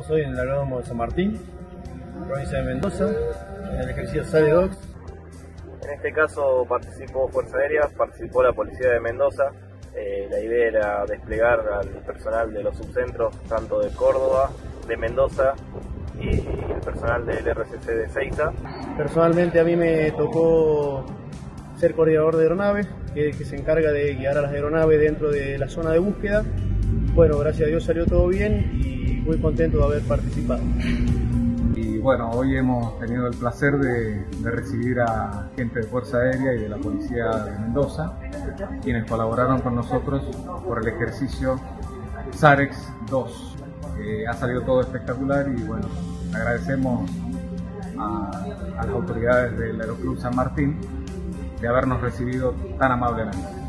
Soy en el aeródromo de San Martín, provincia de Mendoza, en el ejercicio Sale Dogs. En este caso participó Fuerza Aérea, participó la Policía de Mendoza. Eh, la idea era desplegar al personal de los subcentros, tanto de Córdoba, de Mendoza y el personal del RCC de Seiza. Personalmente a mí me tocó ser coordinador de aeronaves, que, que se encarga de guiar a las aeronaves dentro de la zona de búsqueda. Bueno, gracias a Dios salió todo bien y muy contento de haber participado. Y bueno, hoy hemos tenido el placer de, recibir a gente de Fuerza Aérea y de la Policía de Mendoza, quienes colaboraron con nosotros por el ejercicio SAREX 2. que ha salido todo espectacular y bueno, agradecemos a las autoridades del Aeroclub San Martín de habernos recibido tan amablemente.